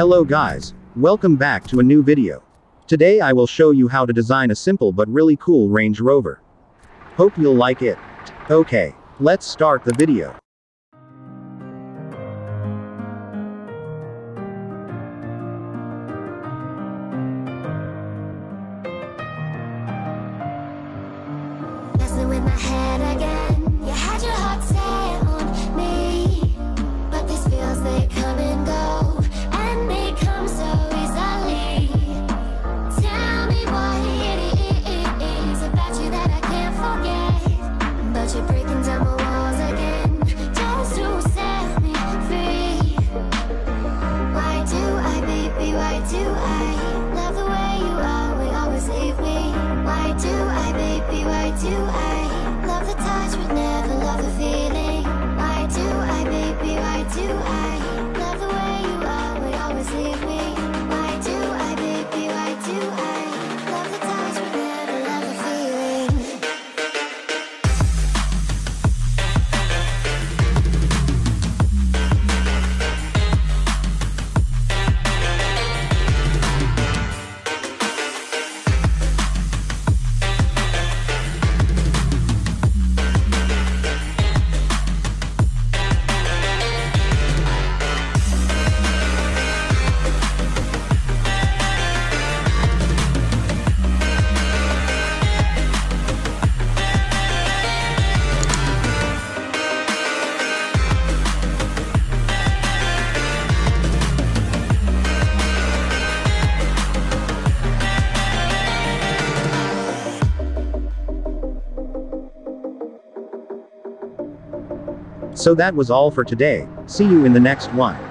Hello guys, welcome back to a new video. Today I will show you how to design a simple but really cool Range Rover. Hope you'll like it. Okay, let's start the video. do I So that was all for today, see you in the next one.